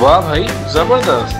वाह भाई ज़बरदस्त।